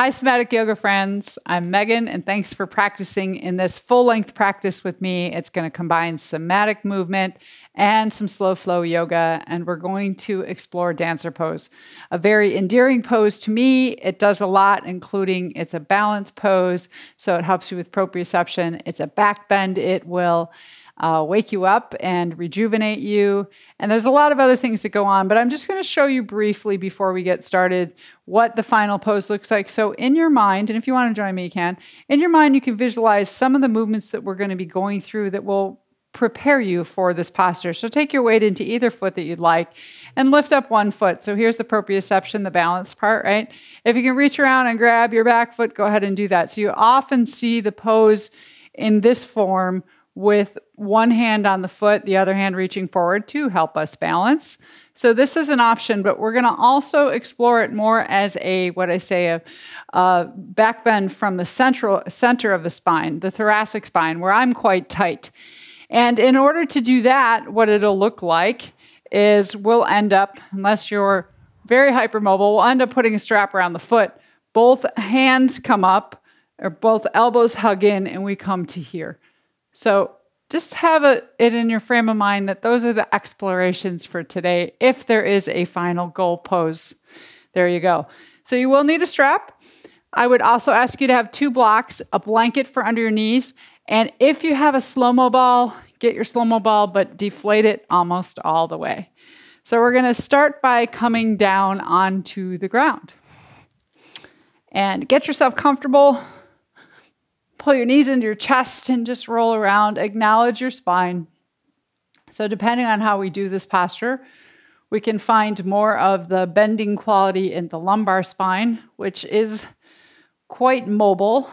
Hi, Somatic Yoga friends. I'm Megan, and thanks for practicing in this full length practice with me. It's going to combine somatic movement and some slow flow yoga, and we're going to explore dancer pose. A very endearing pose to me. It does a lot, including it's a balance pose, so it helps you with proprioception. It's a back bend, it will uh, wake you up and rejuvenate you. And there's a lot of other things that go on, but I'm just going to show you briefly before we get started what the final pose looks like. So, in your mind, and if you want to join me, you can, in your mind, you can visualize some of the movements that we're going to be going through that will prepare you for this posture. So take your weight into either foot that you'd like and lift up one foot. So here's the proprioception, the balance part, right? If you can reach around and grab your back foot, go ahead and do that. So you often see the pose in this form with one hand on the foot, the other hand reaching forward to help us balance. So this is an option, but we're going to also explore it more as a what I say a, a back bend from the central center of the spine, the thoracic spine, where I'm quite tight. And in order to do that, what it'll look like is we'll end up, unless you're very hypermobile, we'll end up putting a strap around the foot. Both hands come up, or both elbows hug in, and we come to here. So just have a, it in your frame of mind that those are the explorations for today if there is a final goal pose. There you go. So you will need a strap. I would also ask you to have two blocks, a blanket for under your knees, and if you have a slow mo ball, get your slow mo ball, but deflate it almost all the way. So we're going to start by coming down onto the ground. And get yourself comfortable Pull your knees into your chest and just roll around. Acknowledge your spine. So, depending on how we do this posture, we can find more of the bending quality in the lumbar spine, which is quite mobile,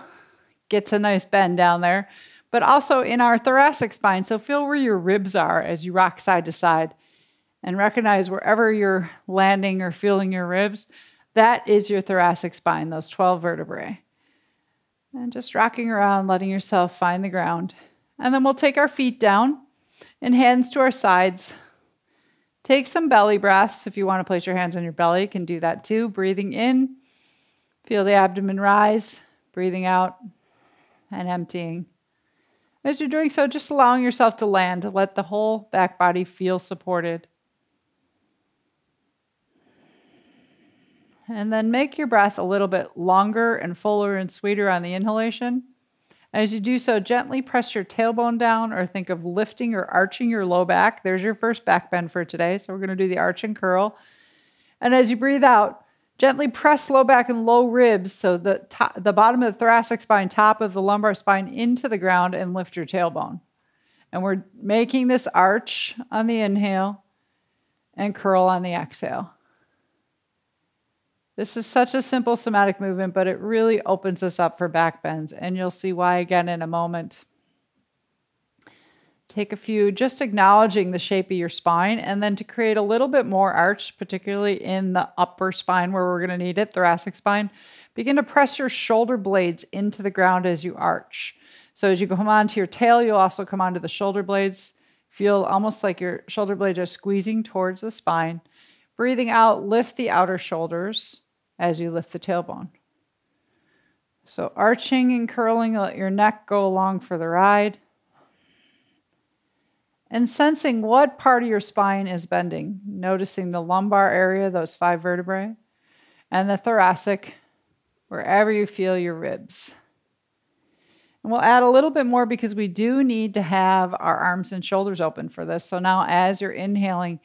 gets a nice bend down there, but also in our thoracic spine. So, feel where your ribs are as you rock side to side and recognize wherever you're landing or feeling your ribs, that is your thoracic spine, those 12 vertebrae. And just rocking around, letting yourself find the ground. And then we'll take our feet down and hands to our sides. Take some belly breaths. If you want to place your hands on your belly, you can do that too. Breathing in, feel the abdomen rise, breathing out, and emptying. As you're doing so, just allowing yourself to land, let the whole back body feel supported. And then make your breath a little bit longer and fuller and sweeter on the inhalation. As you do so, gently press your tailbone down or think of lifting or arching your low back. There's your first back bend for today. So we're going to do the arch and curl. And as you breathe out, gently press low back and low ribs so the top, the bottom of the thoracic spine, top of the lumbar spine into the ground and lift your tailbone. And we're making this arch on the inhale and curl on the exhale. This is such a simple somatic movement, but it really opens us up for back bends, and you'll see why again in a moment. Take a few, just acknowledging the shape of your spine, and then to create a little bit more arch, particularly in the upper spine where we're going to need it, thoracic spine, begin to press your shoulder blades into the ground as you arch. So as you come onto your tail, you'll also come onto the shoulder blades. Feel almost like your shoulder blades are squeezing towards the spine. Breathing out, lift the outer shoulders as you lift the tailbone. So arching and curling, let your neck go along for the ride. And sensing what part of your spine is bending, noticing the lumbar area, those five vertebrae, and the thoracic, wherever you feel your ribs. And we'll add a little bit more because we do need to have our arms and shoulders open for this. So now, as you're inhaling,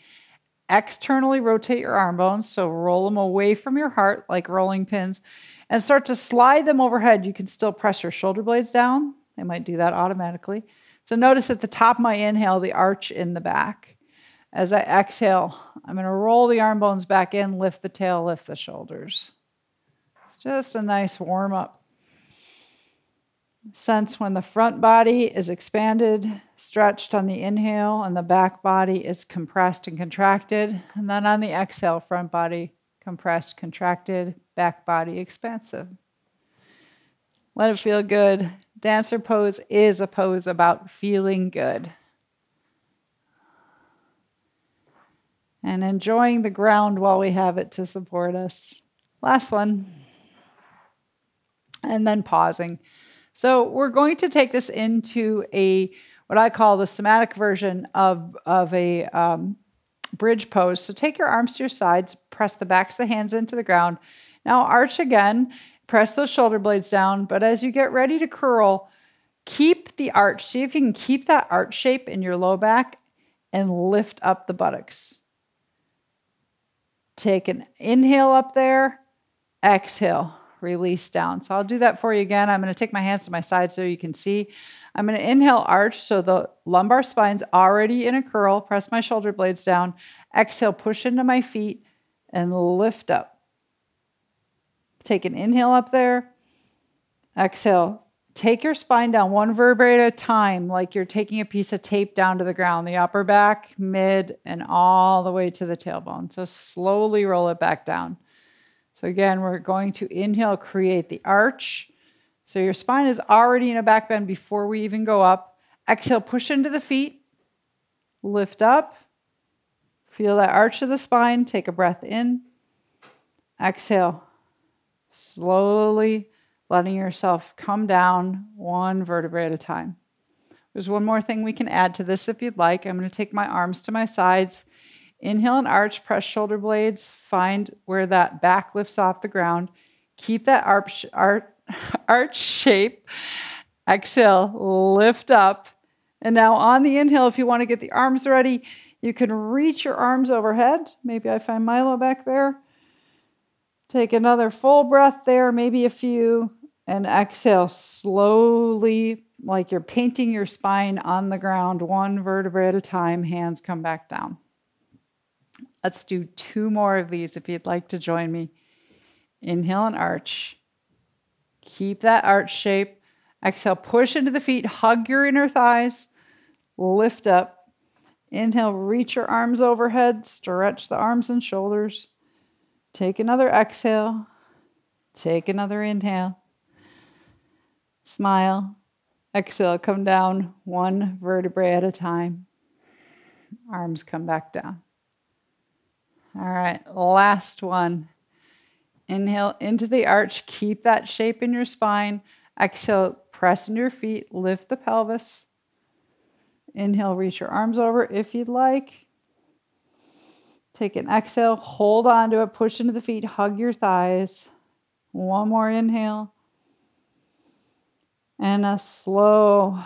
externally rotate your arm bones. So roll them away from your heart like rolling pins and start to slide them overhead. You can still press your shoulder blades down. They might do that automatically. So notice at the top of my inhale, the arch in the back. As I exhale, I'm going to roll the arm bones back in, lift the tail, lift the shoulders. It's just a nice warm up. Sense when the front body is expanded, stretched on the inhale, and the back body is compressed and contracted. And then on the exhale, front body compressed, contracted, back body expansive. Let it feel good. Dancer pose is a pose about feeling good. And enjoying the ground while we have it to support us. Last one. and then pausing. So we're going to take this into a what I call the somatic version of, of a um, bridge pose. So take your arms to your sides, press the backs of the hands into the ground. Now arch again, press those shoulder blades down. But as you get ready to curl, keep the arch. See if you can keep that arch shape in your low back and lift up the buttocks. Take an inhale up there, exhale, release down. So I'll do that for you again. I'm going to take my hands to my side so you can see. I'm going to inhale arch so the lumbar spine's already in a curl. Press my shoulder blades down. Exhale, push into my feet and lift up. Take an inhale up there. Exhale, take your spine down one vertebrae at a time, like you're taking a piece of tape down to the ground, the upper back, mid, and all the way to the tailbone. So slowly roll it back down. So again, we're going to inhale, create the arch. So your spine is already in a back bend before we even go up. Exhale, push into the feet, lift up. Feel that arch of the spine. Take a breath in. Exhale, slowly letting yourself come down one vertebrae at a time. There's one more thing we can add to this if you'd like. I'm going to take my arms to my sides. Inhale and arch, press shoulder blades, find where that back lifts off the ground. Keep that arch, arch, arch shape. Exhale, lift up. And now on the inhale, if you want to get the arms ready, you can reach your arms overhead. Maybe I find Milo back there. Take another full breath there, maybe a few and exhale slowly, like you're painting your spine on the ground, one vertebra at a time. Hands come back down. Let's do two more of these if you'd like to join me. Inhale and arch. Keep that arch shape. Exhale, push into the feet, hug your inner thighs, lift up. Inhale, reach your arms overhead, stretch the arms and shoulders. Take another exhale. Take another inhale. Smile. Exhale, come down one vertebrae at a time. Arms come back down. All right, last one. Inhale into the arch. Keep that shape in your spine. Exhale, press into your feet. Lift the pelvis. Inhale, reach your arms over if you'd like. Take an exhale, hold on to it, push into the feet, hug your thighs. One more inhale and a slow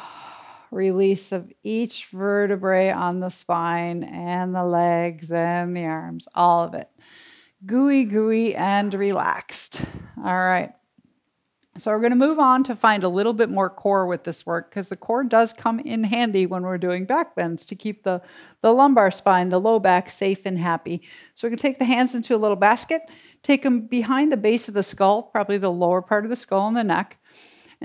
release of each vertebrae on the spine and the legs and the arms, all of it. Gooey, gooey, and relaxed. All right. So we're going to move on to find a little bit more core with this work because the core does come in handy when we're doing back bends to keep the, the lumbar spine, the low back safe and happy. So we're going to take the hands into a little basket, take them behind the base of the skull, probably the lower part of the skull and the neck.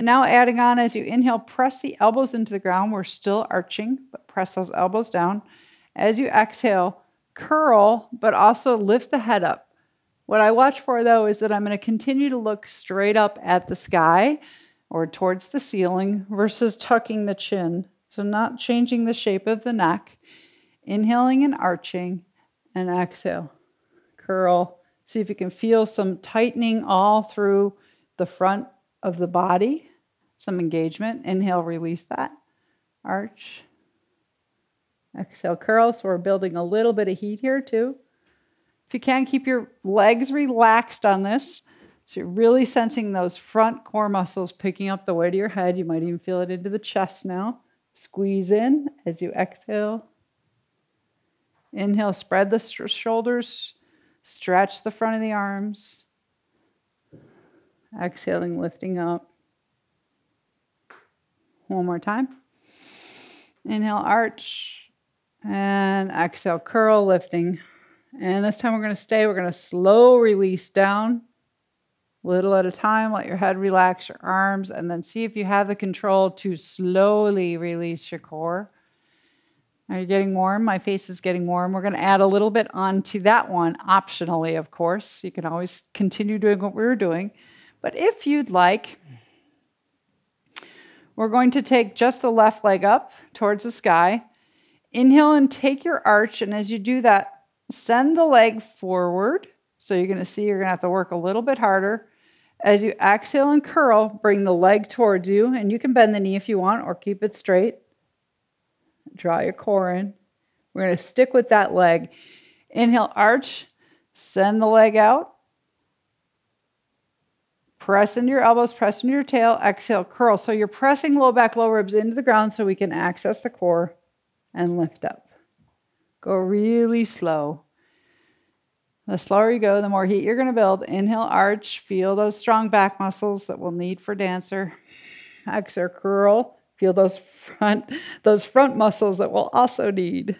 And now adding on as you inhale, press the elbows into the ground. We're still arching, but press those elbows down. As you exhale, curl, but also lift the head up. What I watch for though is that I'm going to continue to look straight up at the sky or towards the ceiling versus tucking the chin. So, not changing the shape of the neck. Inhaling and arching, and exhale. Curl. See if you can feel some tightening all through the front of the body some engagement. Inhale, release that. Arch. Exhale, curl. So we're building a little bit of heat here too. If you can, keep your legs relaxed on this. So you're really sensing those front core muscles picking up the weight of your head. You might even feel it into the chest now. Squeeze in as you exhale. Inhale, spread the shoulders, stretch the front of the arms. Exhaling, lifting up. One more time. Inhale, arch. And exhale, curl, lifting. And this time we're going to stay. We're going to slow release down, little at a time. Let your head relax, your arms, and then see if you have the control to slowly release your core. Are you getting warm? My face is getting warm. We're going to add a little bit onto that one, optionally, of course. You can always continue doing what we are doing. But if you'd like, we're going to take just the left leg up towards the sky. Inhale and take your arch. And as you do that, send the leg forward. So you're going to see you're going to have to work a little bit harder. As you exhale and curl, bring the leg towards you, and you can bend the knee if you want or keep it straight. Draw your core in. We're going to stick with that leg. Inhale, arch, send the leg out. Press into your elbows, press into your tail, exhale, curl. So you're pressing low back, low ribs into the ground so we can access the core and lift up. Go really slow. The slower you go, the more heat you're going to build. Inhale, arch. Feel those strong back muscles that we'll need for dancer. Exhale, curl. Feel those front, those front muscles that we'll also need.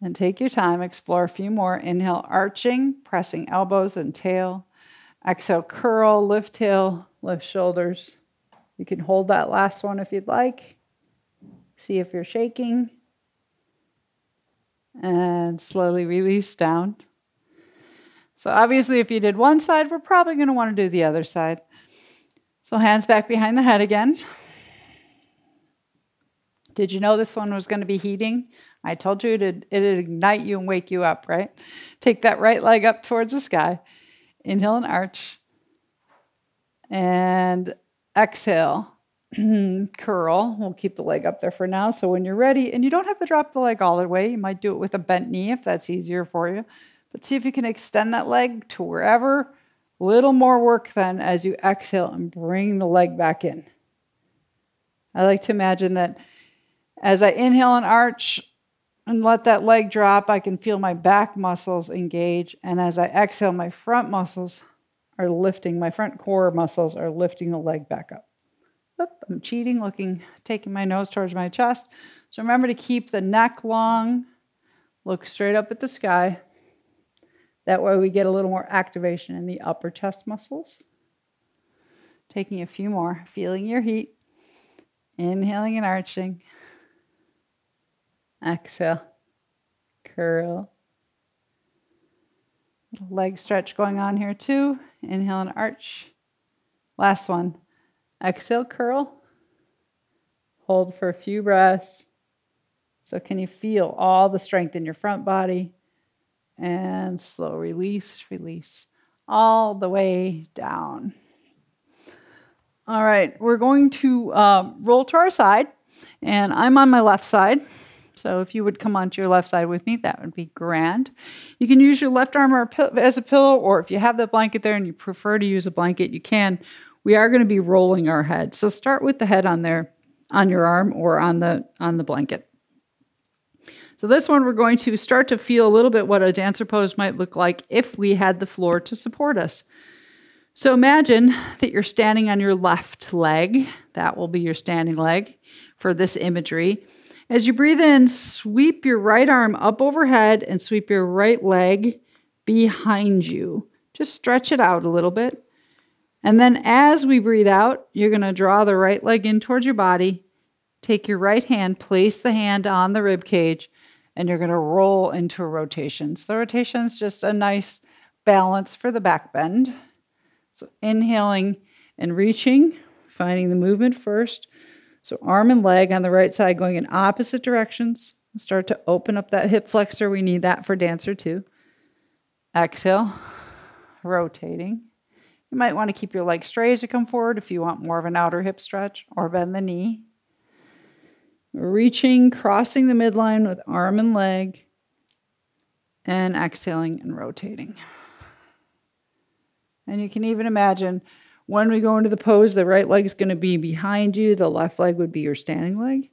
And take your time, explore a few more. Inhale, arching, pressing elbows and tail. Exhale, curl, lift tail, lift shoulders. You can hold that last one if you'd like. See if you're shaking and slowly release down. So obviously if you did one side, we're probably going to want to do the other side. So hands back behind the head again. Did you know this one was going to be heating? I told you it'd, it'd ignite you and wake you up, right? Take that right leg up towards the sky. Inhale and arch. And exhale. curl. We'll keep the leg up there for now. So when you're ready, and you don't have to drop the leg all the way, you might do it with a bent knee if that's easier for you. But see if you can extend that leg to wherever. A little more work then as you exhale and bring the leg back in. I like to imagine that as I inhale and arch and let that leg drop, I can feel my back muscles engage. And as I exhale, my front muscles are lifting, my front core muscles are lifting the leg back up. Oop, I'm cheating, looking, taking my nose towards my chest. So remember to keep the neck long, look straight up at the sky. That way we get a little more activation in the upper chest muscles. Taking a few more, feeling your heat. Inhaling and arching. Exhale. Curl. Leg stretch going on here too. Inhale and arch. Last one. Exhale, curl. Hold for a few breaths. So, can you feel all the strength in your front body? And slow release, release all the way down. All right, we're going to uh, roll to our side, and I'm on my left side. So if you would come onto your left side with me, that would be grand. You can use your left arm as a pillow, or if you have the blanket there and you prefer to use a blanket, you can we are going to be rolling our head. So start with the head on there, on your arm or on the on the blanket. So this one we're going to start to feel a little bit what a dancer pose might look like if we had the floor to support us. So imagine that you're standing on your left leg. That will be your standing leg for this imagery. As you breathe in, sweep your right arm up overhead and sweep your right leg behind you. Just stretch it out a little bit. And then as we breathe out, you're going to draw the right leg in towards your body. Take your right hand, place the hand on the rib cage, and you're going to roll into a rotation. So the rotation is just a nice balance for the back bend. So inhaling and reaching, finding the movement first. So arm and leg on the right side going in opposite directions. Start to open up that hip flexor. We need that for dancer too. Exhale, rotating. You might want to keep your leg straight as you come forward if you want more of an outer hip stretch or bend the knee. Reaching, crossing the midline with arm and leg, and exhaling and rotating. And you can even imagine when we go into the pose, the right leg is going to be behind you, the left leg would be your standing leg.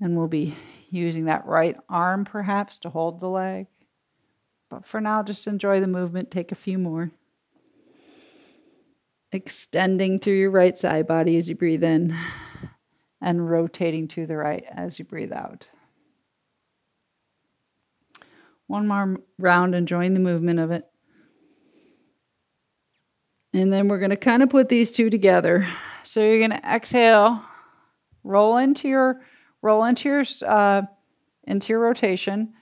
And we'll be using that right arm perhaps to hold the leg. But for now, just enjoy the movement, take a few more extending through your right side body as you breathe in and rotating to the right as you breathe out. One more round, enjoying the movement of it. And then we're going to kind of put these two together. So you're going to exhale, roll into your roll into your uh, into your rotation,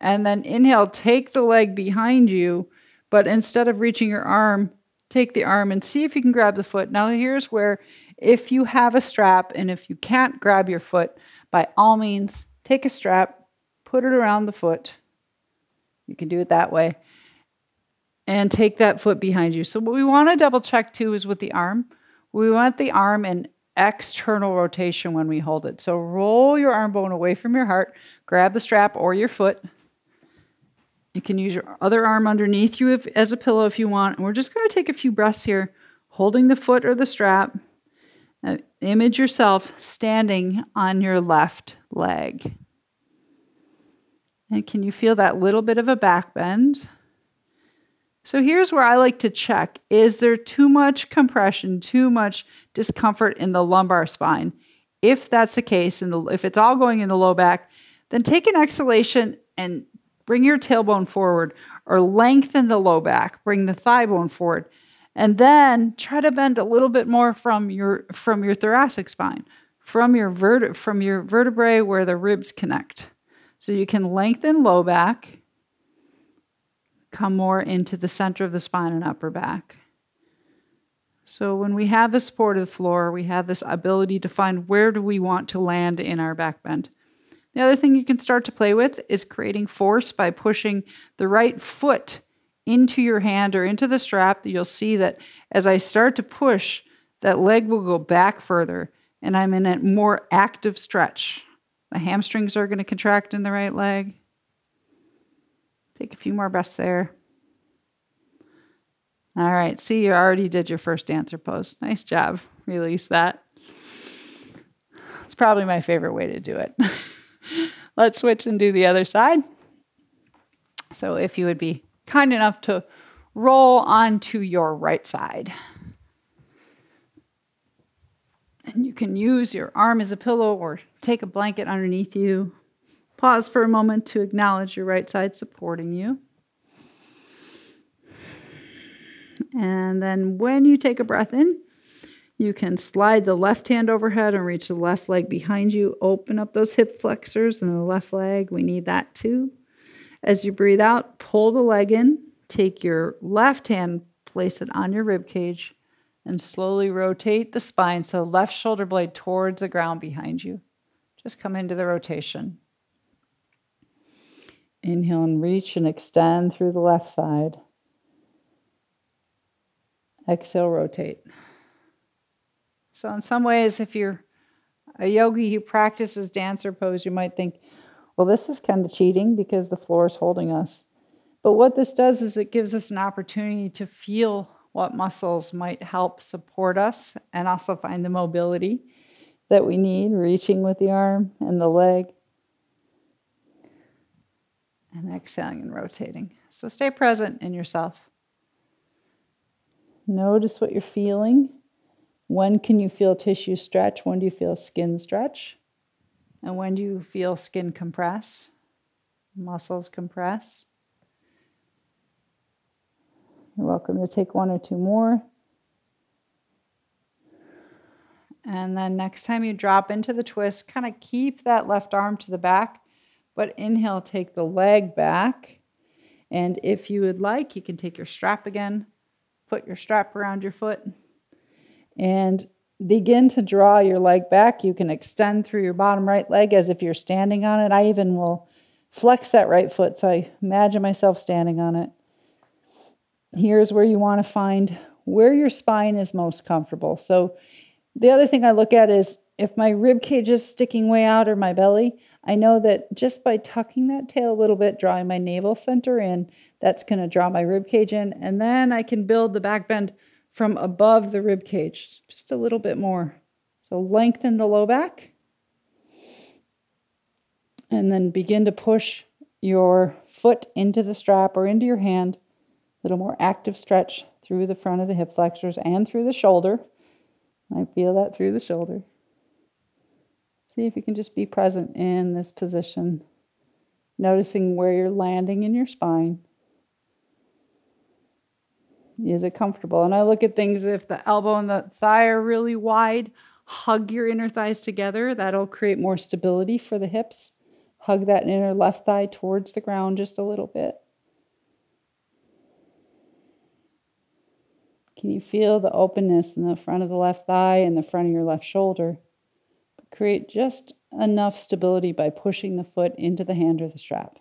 and then inhale. Take the leg behind you, but instead of reaching your arm, take the arm and see if you can grab the foot. Now, here's where if you have a strap and if you can't grab your foot, by all means, take a strap, put it around the foot. You can do it that way. And take that foot behind you. So what we want to double check too is with the arm. We want the arm in external rotation when we hold it. So roll your arm bone away from your heart, grab the strap or your foot. You can use your other arm underneath you if, as a pillow if you want. And we're just going to take a few breaths here, holding the foot or the strap. Uh, image yourself standing on your left leg. And can you feel that little bit of a back bend? So here's where I like to check is there too much compression, too much discomfort in the lumbar spine? If that's the case, and if it's all going in the low back, then take an exhalation and bring your tailbone forward or lengthen the low back, bring the thigh bone forward. And then try to bend a little bit more from your from your thoracic spine, from your vert- from your vertebrae where the ribs connect. So you can lengthen low back, come more into the center of the spine and upper back. So when we have the support of the floor, we have this ability to find where do we want to land in our back bend. The other thing you can start to play with is creating force by pushing the right foot into your hand or into the strap. You'll see that as I start to push, that leg will go back further and I'm in a more active stretch. The hamstrings are going to contract in the right leg. Take a few more breaths there. All right, see, you already did your first dancer pose. Nice job. Release that. It's probably my favorite way to do it. Let's switch and do the other side. So, if you would be kind enough to roll onto your right side. And you can use your arm as a pillow or take a blanket underneath you. Pause for a moment to acknowledge your right side supporting you. And then when you take a breath in, you can slide the left hand overhead and reach the left leg behind you. Open up those hip flexors and the left leg. We need that too. As you breathe out, pull the leg in. Take your left hand, place it on your rib cage, and slowly rotate the spine so left shoulder blade towards the ground behind you. Just come into the rotation. Inhale and reach and extend through the left side. Exhale, rotate. So, in some ways, if you're a yogi who practices dancer pose, you might think, well, this is kind of cheating because the floor is holding us. But what this does is it gives us an opportunity to feel what muscles might help support us and also find the mobility that we need, reaching with the arm and the leg. And exhaling and rotating. So stay present in yourself. Notice what you're feeling. When can you feel tissue stretch? When do you feel skin stretch? And when do you feel skin compress? Muscles compress? You're welcome to take one or two more. And then next time you drop into the twist, kind of keep that left arm to the back, but inhale, take the leg back. And if you would like, you can take your strap again, put your strap around your foot, and begin to draw your leg back. You can extend through your bottom right leg as if you're standing on it. I even will flex that right foot so I imagine myself standing on it. Here's where you want to find where your spine is most comfortable. So the other thing I look at is if my rib cage is sticking way out or my belly, I know that just by tucking that tail a little bit, drawing my navel center in, that's going to draw my rib cage in. And then I can build the back bend from above the rib cage just a little bit more. So lengthen the low back. And then begin to push your foot into the strap or into your hand A little more active stretch through the front of the hip flexors and through the shoulder. I feel that through the shoulder. See if you can just be present in this position, noticing where you're landing in your spine. Is it comfortable? And I look at things if the elbow and the thigh are really wide, hug your inner thighs together. That'll create more stability for the hips. Hug that inner left thigh towards the ground just a little bit. Can you feel the openness in the front of the left thigh and the front of your left shoulder? Create just enough stability by pushing the foot into the hand or the strap.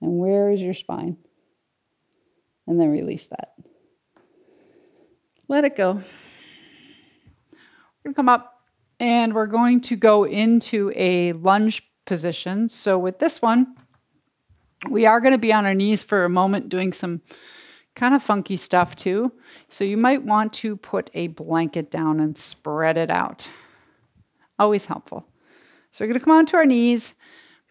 And where is your spine? And then release that. Let it go. We're going to come up and we're going to go into a lunge position. So with this one, we are going to be on our knees for a moment doing some kind of funky stuff too. So you might want to put a blanket down and spread it out. Always helpful. So we're going to come onto our knees.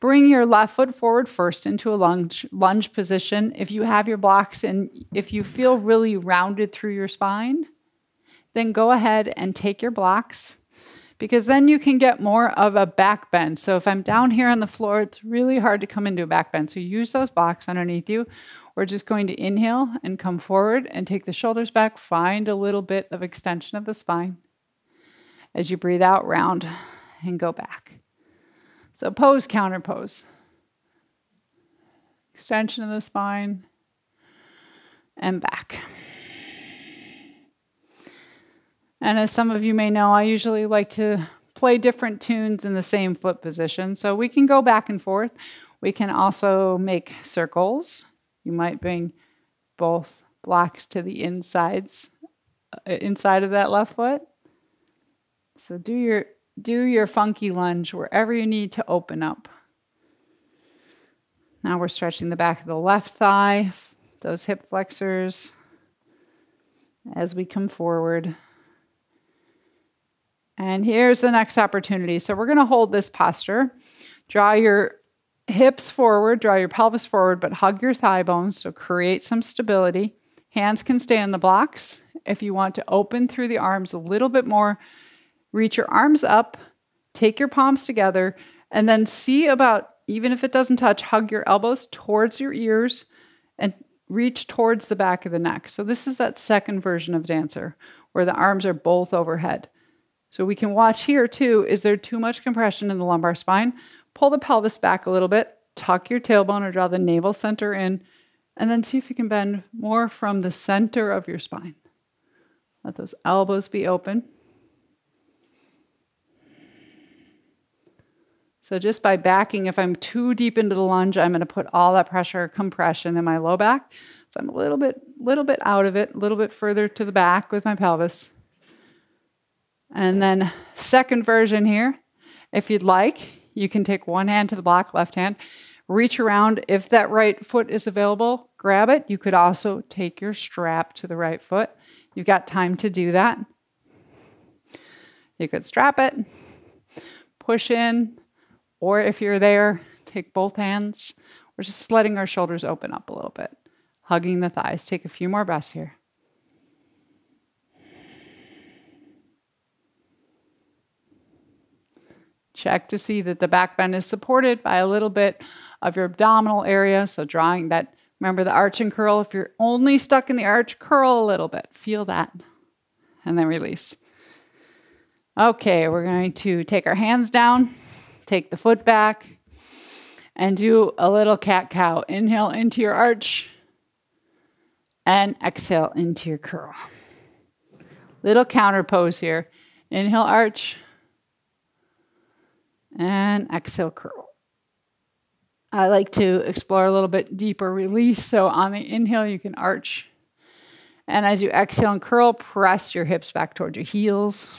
Bring your left foot forward first into a lunge, lunge position. If you have your blocks and if you feel really rounded through your spine, then go ahead and take your blocks because then you can get more of a back bend. So if I'm down here on the floor, it's really hard to come into a back bend. So use those blocks underneath you. We're just going to inhale and come forward and take the shoulders back. Find a little bit of extension of the spine. As you breathe out, round and go back. So pose, counter pose. Extension of the spine and back. And as some of you may know, I usually like to play different tunes in the same foot position. So we can go back and forth. We can also make circles. You might bring both blocks to the insides, uh, inside of that left foot. So do your do your funky lunge wherever you need to open up. Now we're stretching the back of the left thigh, those hip flexors, as we come forward. And here's the next opportunity. So we're going to hold this posture. Draw your hips forward, draw your pelvis forward, but hug your thigh bones. So create some stability. Hands can stay on the blocks. If you want to open through the arms a little bit more, reach your arms up, take your palms together, and then see about, even if it doesn't touch, hug your elbows towards your ears and reach towards the back of the neck. So, this is that second version of dancer where the arms are both overhead. So, we can watch here too. Is there too much compression in the lumbar spine? Pull the pelvis back a little bit, tuck your tailbone or draw the navel center in, and then see if you can bend more from the center of your spine. Let those elbows be open. So just by backing, if I'm too deep into the lunge, I'm going to put all that pressure, compression in my low back. So I'm a little bit, little bit out of it, a little bit further to the back with my pelvis. And then second version here, if you'd like, you can take one hand to the block, left hand, reach around. If that right foot is available, grab it. You could also take your strap to the right foot. You've got time to do that. You could strap it, push in, or if you're there, take both hands. We're just letting our shoulders open up a little bit, hugging the thighs. Take a few more breaths here. Check to see that the back bend is supported by a little bit of your abdominal area. So, drawing that, remember the arch and curl. If you're only stuck in the arch, curl a little bit. Feel that. And then release. Okay, we're going to take our hands down Take the foot back and do a little cat cow. Inhale into your arch and exhale into your curl. Little counter pose here. Inhale, arch, and exhale, curl. I like to explore a little bit deeper release. So on the inhale, you can arch. And as you exhale and curl, press your hips back towards your heels.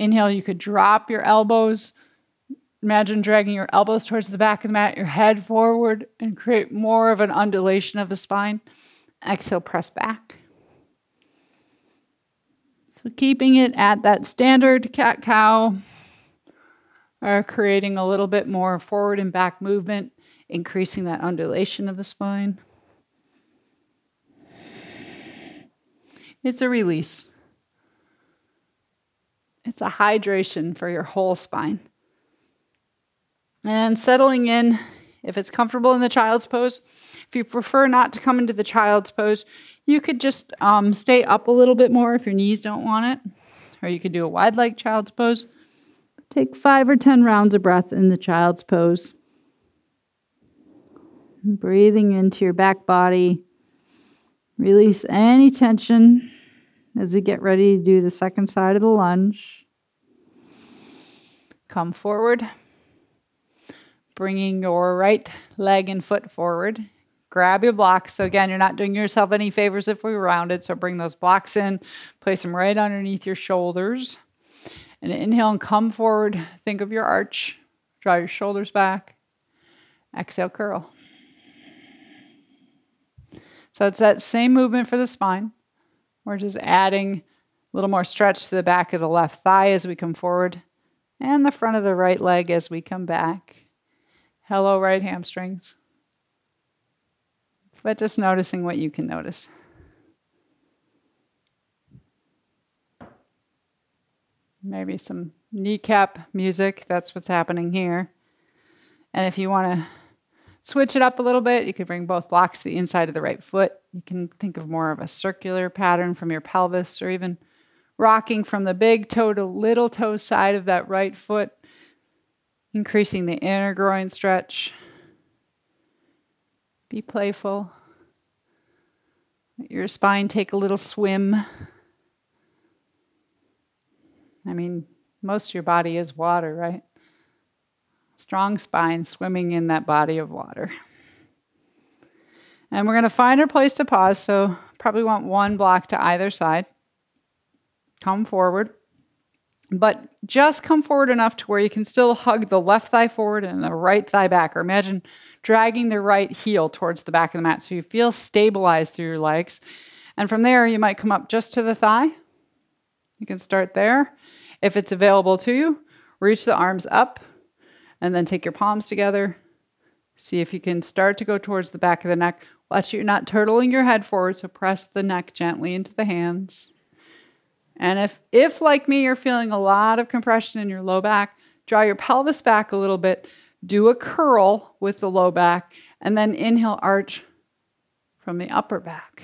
Inhale, you could drop your elbows. Imagine dragging your elbows towards the back of the mat, your head forward, and create more of an undulation of the spine. Exhale, press back. So, keeping it at that standard cat cow, or creating a little bit more forward and back movement, increasing that undulation of the spine. It's a release. It's a hydration for your whole spine. And settling in, if it's comfortable in the child's pose, if you prefer not to come into the child's pose, you could just um, stay up a little bit more if your knees don't want it. Or you could do a wide leg child's pose. Take five or 10 rounds of breath in the child's pose. Breathing into your back body. Release any tension as we get ready to do the second side of the lunge. Come forward, bringing your right leg and foot forward. grab your blocks. So again, you're not doing yourself any favors if we round it. So bring those blocks in, place them right underneath your shoulders. And inhale and come forward. Think of your arch. Draw your shoulders back. Exhale, curl. So it's that same movement for the spine. We're just adding a little more stretch to the back of the left thigh as we come forward and the front of the right leg as we come back. Hello, right hamstrings. But just noticing what you can notice. Maybe some kneecap music. That's what's happening here. And if you want to switch it up a little bit, you could bring both blocks to the inside of the right foot. You can think of more of a circular pattern from your pelvis or even rocking from the big toe to little toe side of that right foot, increasing the inner groin stretch. Be playful. Let your spine take a little swim. I mean, most of your body is water, right? Strong spine swimming in that body of water. And we're going to find our place to pause. So, probably want one block to either side. Come forward. But just come forward enough to where you can still hug the left thigh forward and the right thigh back. Or imagine dragging the right heel towards the back of the mat so you feel stabilized through your legs. And from there, you might come up just to the thigh. You can start there. If it's available to you, reach the arms up and then take your palms together. See if you can start to go towards the back of the neck. Watch you're not turtling your head forward, so press the neck gently into the hands. And if, if like me, you're feeling a lot of compression in your low back, draw your pelvis back a little bit, do a curl with the low back, and then inhale, arch from the upper back.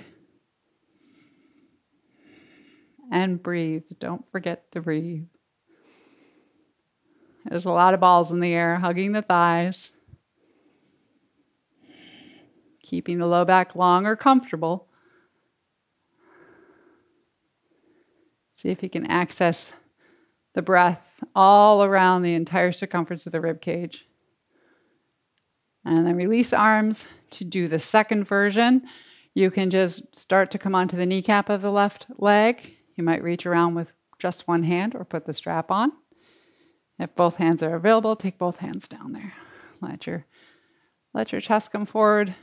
And breathe. Don't forget to breathe. There's a lot of balls in the air, hugging the thighs keeping the low back long or comfortable. See if you can access the breath all around the entire circumference of the rib cage. And then release arms to do the second version. You can just start to come onto the kneecap of the left leg. You might reach around with just one hand or put the strap on. If both hands are available, take both hands down there. Let your let your chest come forward.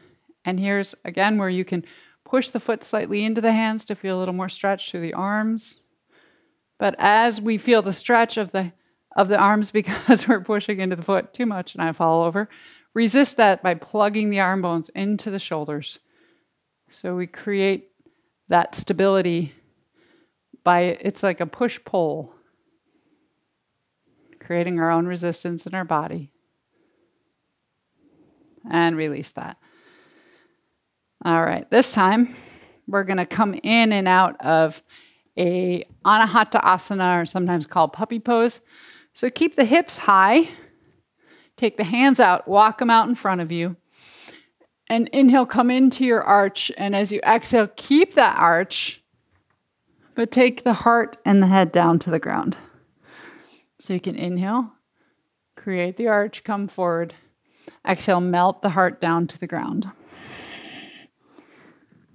And here's again where you can push the foot slightly into the hands to feel a little more stretch through the arms. But as we feel the stretch of the of the arms because we're pushing into the foot too much and I fall over, resist that by plugging the arm bones into the shoulders. So we create that stability by it's like a push pull, creating our own resistance in our body. And release that. All right, this time we're going to come in and out of a anahata asana, or sometimes called puppy pose. So keep the hips high, take the hands out, walk them out in front of you, and inhale, come into your arch. And as you exhale, keep that arch, but take the heart and the head down to the ground. So you can inhale, create the arch, come forward. Exhale, melt the heart down to the ground.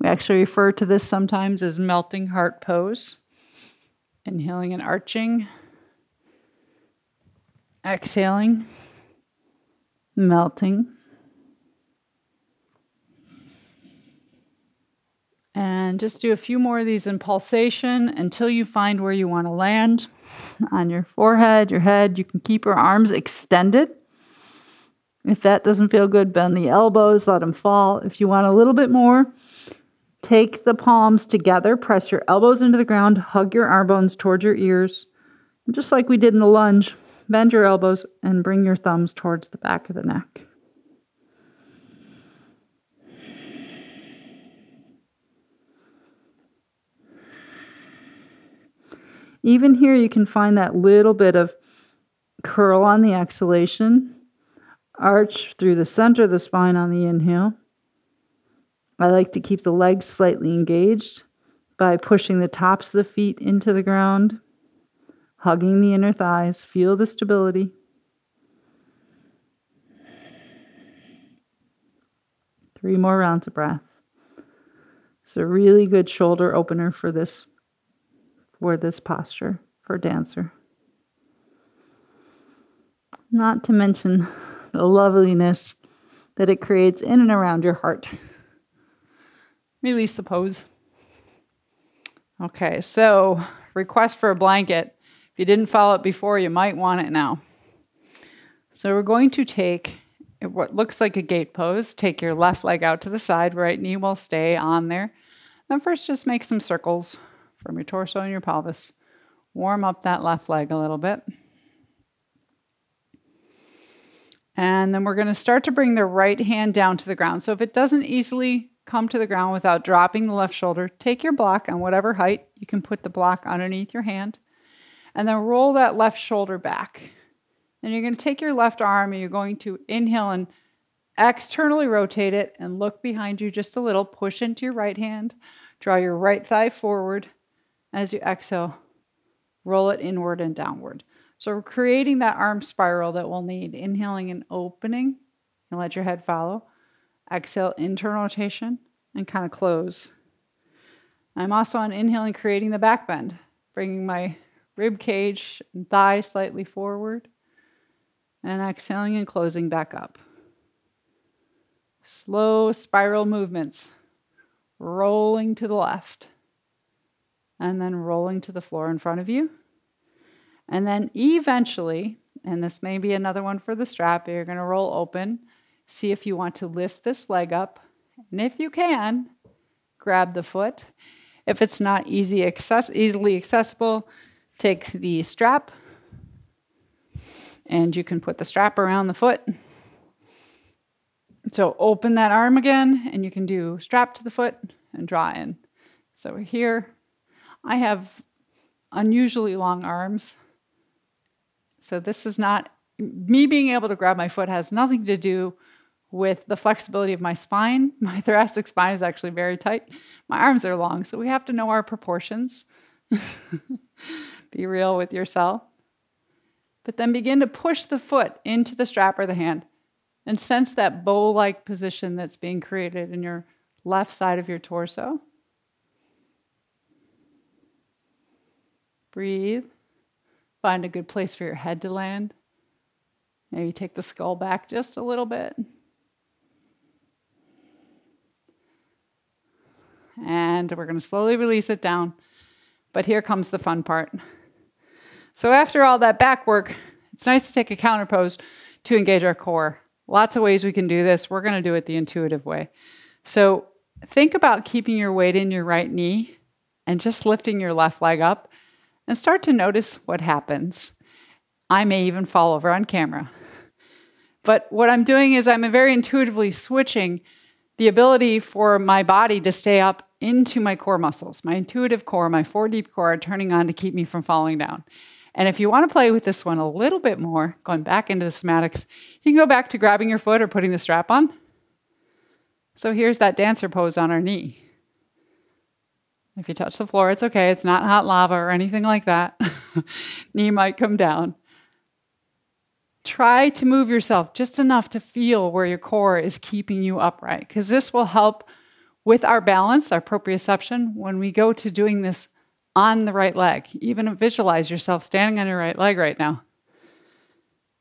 We actually refer to this sometimes as melting heart pose. Inhaling and arching. Exhaling. Melting. And just do a few more of these in pulsation until you find where you want to land on your forehead, your head. You can keep your arms extended. If that doesn't feel good, bend the elbows, let them fall. If you want a little bit more, Take the palms together, press your elbows into the ground, hug your arm bones towards your ears. just like we did in the lunge, bend your elbows and bring your thumbs towards the back of the neck. Even here, you can find that little bit of curl on the exhalation, arch through the center of the spine on the inhale. I like to keep the legs slightly engaged by pushing the tops of the feet into the ground, hugging the inner thighs. Feel the stability. Three more rounds of breath. It's a really good shoulder opener for this for this posture for dancer. Not to mention the loveliness that it creates in and around your heart. Release the pose. Okay, so request for a blanket. If you didn't follow it before, you might want it now. So we're going to take what looks like a gate pose. Take your left leg out to the side, right knee will stay on there. Then first just make some circles from your torso and your pelvis. Warm up that left leg a little bit. And then we're going to start to bring the right hand down to the ground. So if it doesn't easily come to the ground without dropping the left shoulder, take your block on whatever height. You can put the block underneath your hand. And then roll that left shoulder back. Then you're going to take your left arm and you're going to inhale and externally rotate it and look behind you just a little. Push into your right hand. Draw your right thigh forward. As you exhale, roll it inward and downward. So we're creating that arm spiral that we'll need. Inhaling and opening and let your head follow. Exhale, internal rotation and kind of close. I'm also on inhaling, creating the back bend, bringing my rib cage and thigh slightly forward and exhaling and closing back up. Slow spiral movements, rolling to the left, and then rolling to the floor in front of you. And then eventually, and this may be another one for the strap, you're going to roll open. See if you want to lift this leg up. And if you can, grab the foot. If it's not easy access- easily accessible, take the strap and you can put the strap around the foot. So open that arm again, and you can do strap to the foot and draw in. So here, I have unusually long arms. So this is not, me being able to grab my foot has nothing to do with the flexibility of my spine. My thoracic spine is actually very tight. My arms are long, so we have to know our proportions. Be real with yourself but then begin to push the foot into the strap or the hand and sense that bow like position that's being created in your left side of your torso. Breathe. Find a good place for your head to land. Maybe take the skull back just a little bit. And we're going to slowly release it down. But here comes the fun part. So after all that back work, it's nice to take a counter pose to engage our core. Lots of ways we can do this. We're going to do it the intuitive way. So think about keeping your weight in your right knee and just lifting your left leg up and start to notice what happens. I may even fall over on camera. But what I'm doing is I'm very intuitively switching the ability for my body to stay up into my core muscles. My intuitive core, my four deep core are turning on to keep me from falling down. And if you want to play with this one a little bit more, going back into the somatics, you can go back to grabbing your foot or putting the strap on. So here's that dancer pose on our knee. If you touch the floor, it's okay. It's not hot lava or anything like that. knee might come down. Try to move yourself just enough to feel where your core is keeping you upright, because this will help with our balance, our proprioception, when we go to doing this on the right leg. Even visualize yourself standing on your right leg right now.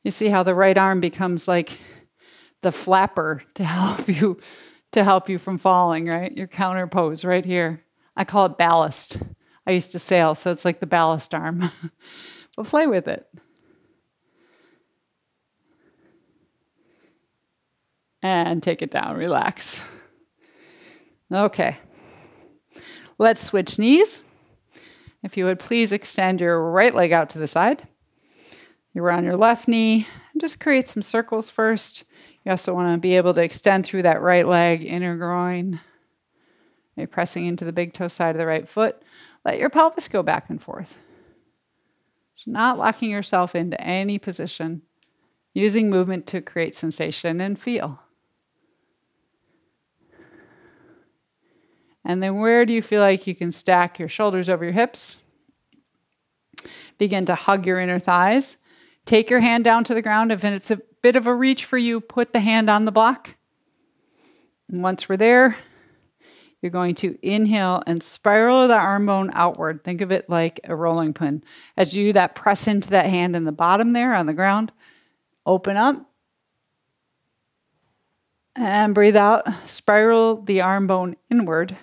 You see how the right arm becomes like the flapper to help you to help you from falling, right? Your counter pose right here. I call it ballast. I used to sail, so it's like the ballast arm. but play with it. And take it down, relax. Okay. Let's switch knees. If you would please extend your right leg out to the side. You're on your left knee. And just create some circles first. You also want to be able to extend through that right leg, inner groin. Maybe pressing into the big toe side of the right foot. Let your pelvis go back and forth. So not locking yourself into any position. Using movement to create sensation and feel. And then where do you feel like you can stack your shoulders over your hips? Begin to hug your inner thighs. Take your hand down to the ground. If it's a bit of a reach for you, put the hand on the block. And once we're there, you're going to inhale and spiral the arm bone outward. Think of it like a rolling pin. As you do that, press into that hand in the bottom there on the ground. Open up. And breathe out. Spiral the arm bone inward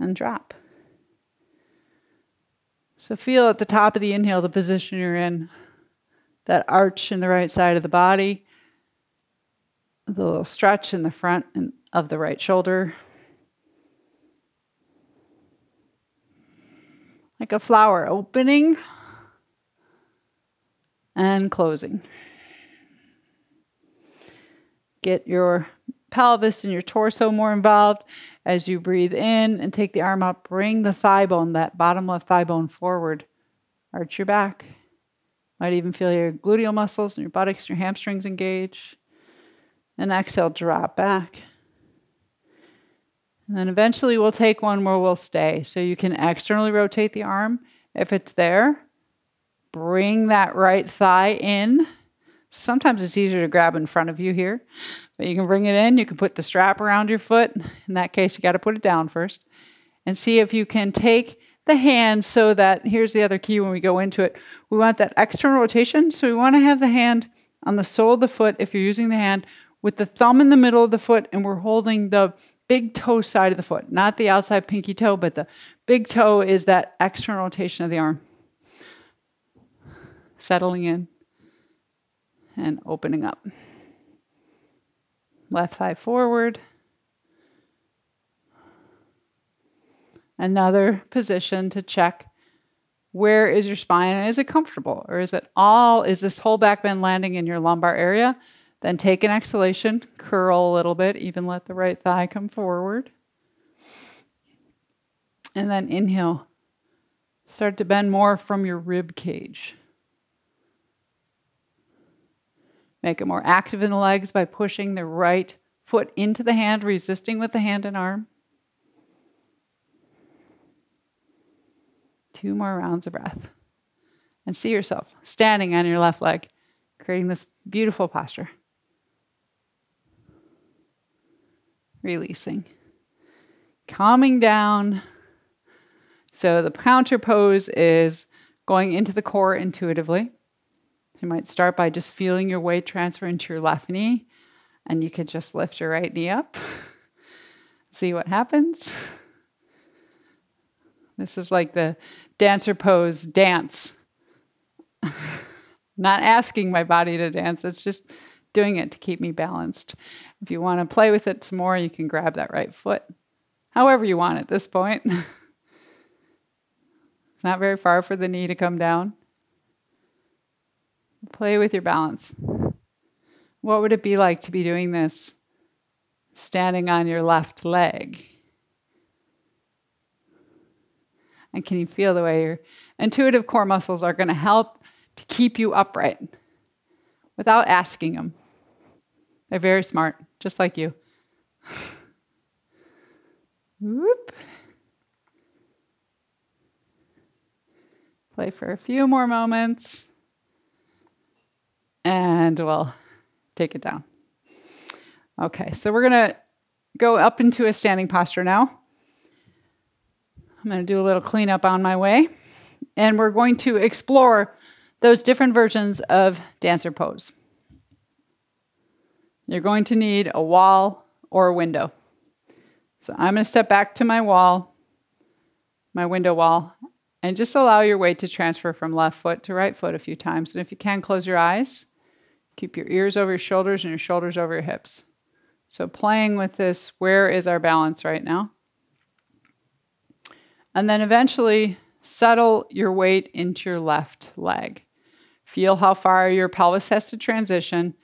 and drop. So feel at the top of the inhale the position you're in. That arch in the right side of the body. The little stretch in the front of the right shoulder. Like a flower opening and closing. Get your pelvis and your torso more involved as you breathe in and take the arm up. Bring the thigh bone, that bottom left thigh bone, forward. Arch your back. Might even feel your gluteal muscles and your buttocks and your hamstrings engage. And exhale, drop back. And then eventually we'll take one where we'll stay. So you can externally rotate the arm if it's there. Bring that right thigh in. Sometimes it's easier to grab in front of you here, but you can bring it in. You can put the strap around your foot. In that case, you got to put it down first. And see if you can take the hand so that here's the other key when we go into it. We want that external rotation. So we want to have the hand on the sole of the foot if you're using the hand with the thumb in the middle of the foot and we're holding the big toe side of the foot, not the outside pinky toe, but the big toe is that external rotation of the arm. Settling in and opening up. Left thigh forward. Another position to check where is your spine and is it comfortable or is it all is this whole back bend landing in your lumbar area then take an exhalation, curl a little bit, even let the right thigh come forward. And then inhale. Start to bend more from your rib cage. Make it more active in the legs by pushing the right foot into the hand, resisting with the hand and arm. Two more rounds of breath. And see yourself standing on your left leg, creating this beautiful posture. Releasing. Calming down. So the counter pose is going into the core intuitively. You might start by just feeling your weight transfer into your left knee, and you could just lift your right knee up. See what happens. This is like the dancer pose dance. Not asking my body to dance, it's just doing it to keep me balanced. If you want to play with it some more, you can grab that right foot however you want at this point. it's not very far for the knee to come down. Play with your balance. What would it be like to be doing this standing on your left leg? And can you feel the way your intuitive core muscles are going to help to keep you upright without asking them? They're very smart, just like you. Whoop. Play for a few more moments. And we'll take it down. Okay, so we're going to go up into a standing posture now. I'm going to do a little cleanup on my way. And we're going to explore those different versions of dancer pose. You're going to need a wall or a window. So I'm going to step back to my wall, my window wall, and just allow your weight to transfer from left foot to right foot a few times. And if you can, close your eyes. Keep your ears over your shoulders and your shoulders over your hips. So playing with this, where is our balance right now? And then eventually settle your weight into your left leg. Feel how far your pelvis has to transition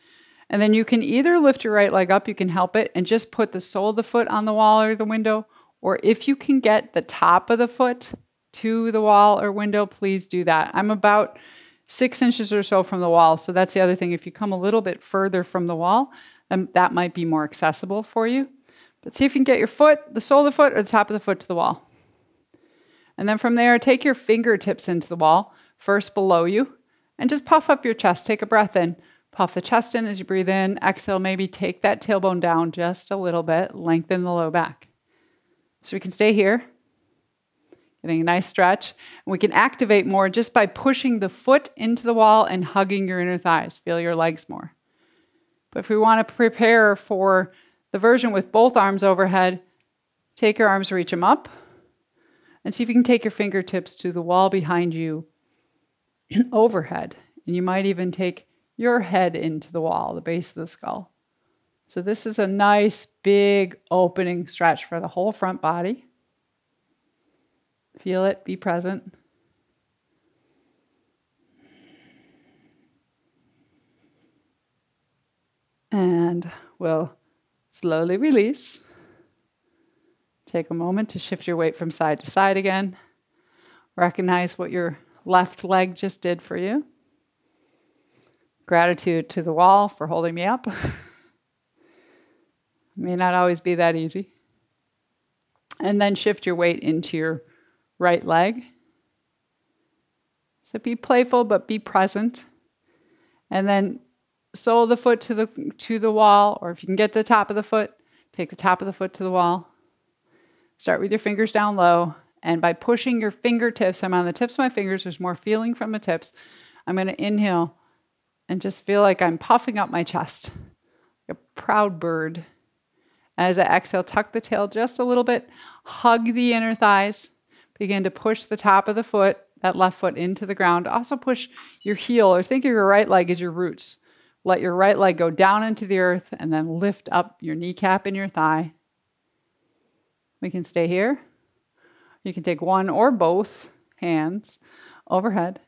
and then you can either lift your right leg up, you can help it, and just put the sole of the foot on the wall or the window. Or if you can get the top of the foot to the wall or window, please do that. I'm about six inches or so from the wall. So that's the other thing. If you come a little bit further from the wall, um, that might be more accessible for you. But see if you can get your foot, the sole of the foot, or the top of the foot to the wall. And then from there, take your fingertips into the wall, first below you, and just puff up your chest. Take a breath in. Puff the chest in as you breathe in. Exhale, maybe take that tailbone down just a little bit. Lengthen the low back. So we can stay here, getting a nice stretch. And we can activate more just by pushing the foot into the wall and hugging your inner thighs. Feel your legs more. But if we want to prepare for the version with both arms overhead, take your arms, reach them up, and see if you can take your fingertips to the wall behind you overhead. And you might even take your head into the wall, the base of the skull. So, this is a nice big opening stretch for the whole front body. Feel it, be present. And we'll slowly release. Take a moment to shift your weight from side to side again. Recognize what your left leg just did for you. Gratitude to the wall for holding me up. May not always be that easy. And then shift your weight into your right leg. So be playful, but be present. And then sole the foot to the to the wall, or if you can get the top of the foot, take the top of the foot to the wall. Start with your fingers down low, and by pushing your fingertips, I'm on the tips of my fingers. There's more feeling from the tips. I'm going to inhale and just feel like I'm puffing up my chest, like a proud bird. As I exhale, tuck the tail just a little bit, hug the inner thighs, begin to push the top of the foot, that left foot into the ground. Also push your heel or think of your right leg as your roots. Let your right leg go down into the earth and then lift up your kneecap and your thigh. We can stay here. You can take one or both hands overhead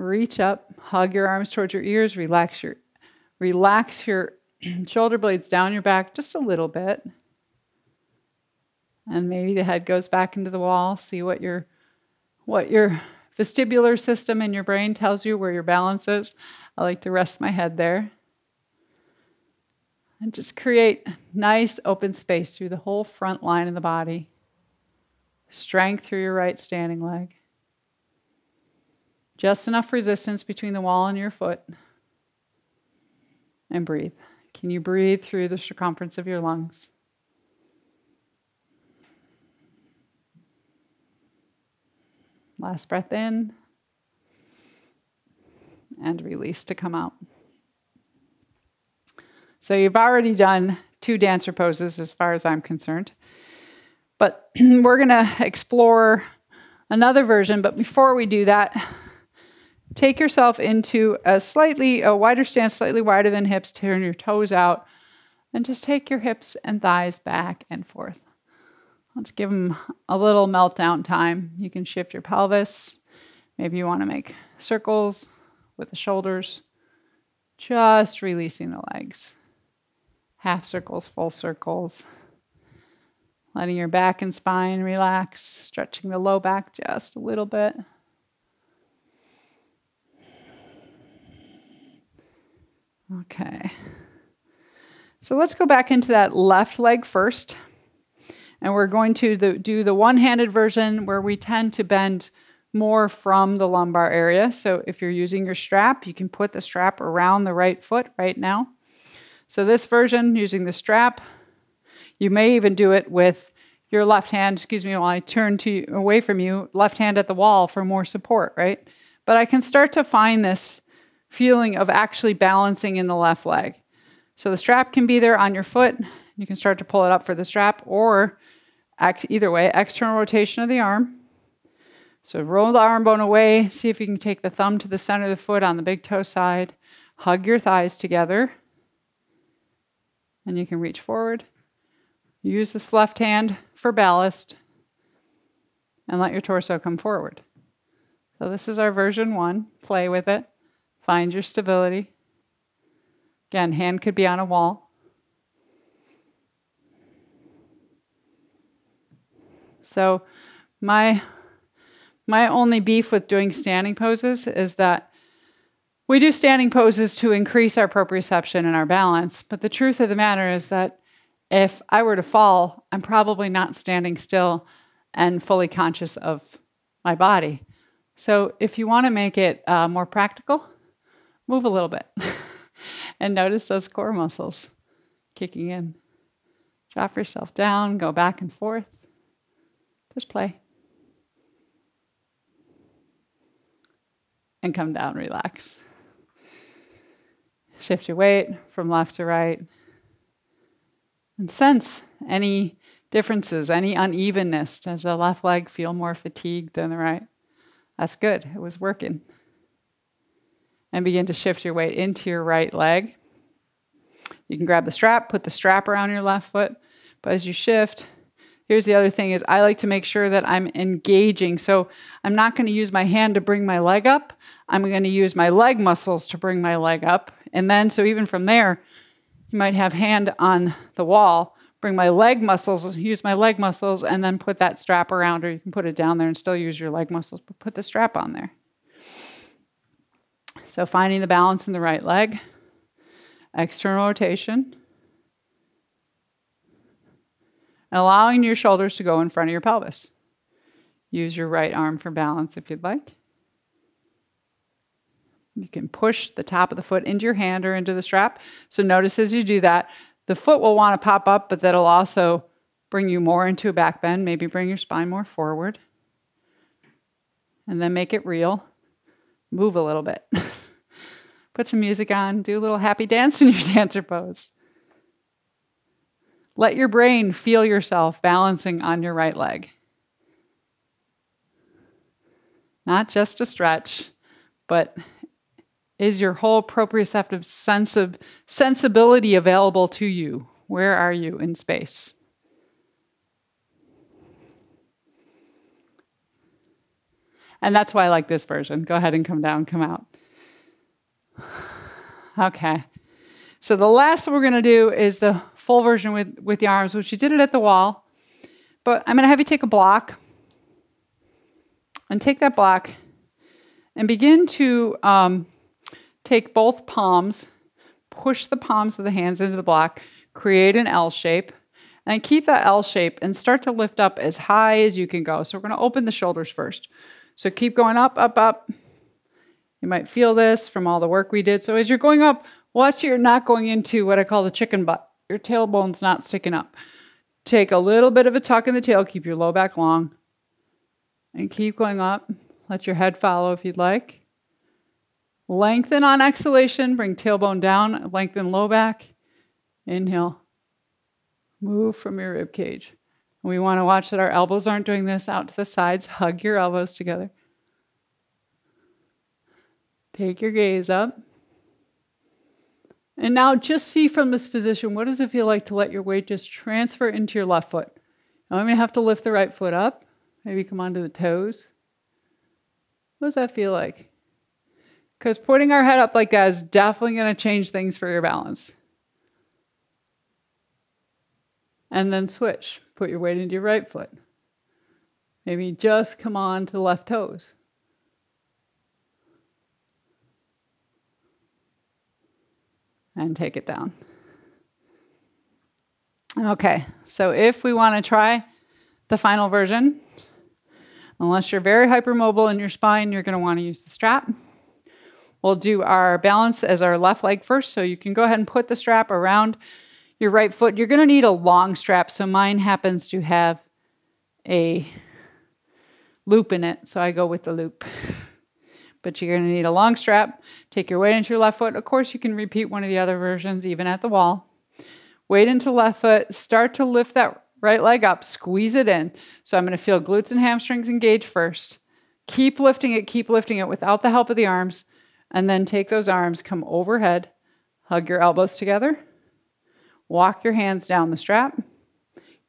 Reach up, hug your arms towards your ears, relax your relax your shoulder blades down your back just a little bit. And maybe the head goes back into the wall. See what your what your vestibular system in your brain tells you where your balance is. I like to rest my head there. And just create nice open space through the whole front line of the body. Strength through your right standing leg. Just enough resistance between the wall and your foot. And breathe. Can you breathe through the circumference of your lungs? Last breath in and release to come out. So you've already done two dancer poses as far as I'm concerned. But we're going to explore another version. But before we do that, Take yourself into a slightly a wider stance, slightly wider than hips. Turn your toes out, and just take your hips and thighs back and forth. Let's give them a little meltdown time. You can shift your pelvis. Maybe you want to make circles with the shoulders. Just releasing the legs. Half circles, full circles. Letting your back and spine relax, stretching the low back just a little bit. Okay. So let's go back into that left leg first. And we're going to the, do the one handed version where we tend to bend more from the lumbar area. So if you're using your strap, you can put the strap around the right foot right now. So this version, using the strap, you may even do it with your left hand, excuse me, while I turn to away from you, left hand at the wall for more support, right? But I can start to find this feeling of actually balancing in the left leg. So the strap can be there on your foot. You can start to pull it up for the strap, or act either way, external rotation of the arm. So roll the arm bone away. See if you can take the thumb to the center of the foot on the big toe side. Hug your thighs together. And you can reach forward. Use this left hand for ballast. And let your torso come forward. So this is our version one. Play with it. Find your stability. Again, hand could be on a wall. So my my only beef with doing standing poses is that we do standing poses to increase our proprioception and our balance, but the truth of the matter is that if I were to fall, I'm probably not standing still and fully conscious of my body. So if you want to make it uh, more practical, move a little bit. and notice those core muscles kicking in. Drop yourself down, go back and forth. Just play. And come down, relax. Shift your weight from left to right. And sense any differences, any unevenness. Does the left leg feel more fatigued than the right? That's good. It was working. And begin to shift your weight into your right leg. You can grab the strap, put the strap around your left foot. But as you shift, here's the other thing is I like to make sure that I'm engaging. So I'm not going to use my hand to bring my leg up. I'm going to use my leg muscles to bring my leg up. And then so even from there, you might have hand on the wall, bring my leg muscles, use my leg muscles, and then put that strap around, or you can put it down there and still use your leg muscles, but put the strap on there. So finding the balance in the right leg, external rotation, and allowing your shoulders to go in front of your pelvis. Use your right arm for balance if you'd like. You can push the top of the foot into your hand or into the strap. So notice as you do that, the foot will want to pop up, but that'll also bring you more into a back bend, maybe bring your spine more forward. And then make it real. Move a little bit. Put some music on, do a little happy dance in your dancer pose. Let your brain feel yourself balancing on your right leg. Not just a stretch, but is your whole proprioceptive sense of sensibility available to you? Where are you in space? And that's why I like this version. Go ahead and come down, come out. Okay. So the last we're going to do is the full version with, with the arms, which you did it at the wall. But I'm going to have you take a block and take that block and begin to um, Take both palms, push the palms of the hands into the block, create an L shape, and keep that L shape and start to lift up as high as you can go. So we're going to open the shoulders first. So keep going up, up, up. You might feel this from all the work we did. So as you're going up, watch you're not going into what I call the chicken butt. Your tailbone's not sticking up. Take a little bit of a tuck in the tail, keep your low back long, and keep going up. Let your head follow if you'd like. Lengthen on exhalation, bring tailbone down, lengthen low back. Inhale. Move from your rib cage. We want to watch that our elbows aren't doing this out to the sides. Hug your elbows together. Take your gaze up. And now just see from this position what does it feel like to let your weight just transfer into your left foot? Now we may have to lift the right foot up, maybe come onto the toes. What does that feel like? Because putting our head up like that is definitely going to change things for your balance. And then switch. Put your weight into your right foot. Maybe just come on to the left toes. And take it down. Okay, so if we want to try the final version, unless you're very hypermobile in your spine, you're going to want to use the strap. We'll do our balance as our left leg first. So you can go ahead and put the strap around your right foot. You're going to need a long strap. So mine happens to have a loop in it. So I go with the loop. But you're going to need a long strap. Take your weight into your left foot. Of course, you can repeat one of the other versions even at the wall. Weight into left foot. Start to lift that right leg up. Squeeze it in. So I'm going to feel glutes and hamstrings engage first. Keep lifting it. Keep lifting it without the help of the arms. And then take those arms, come overhead, hug your elbows together, walk your hands down the strap,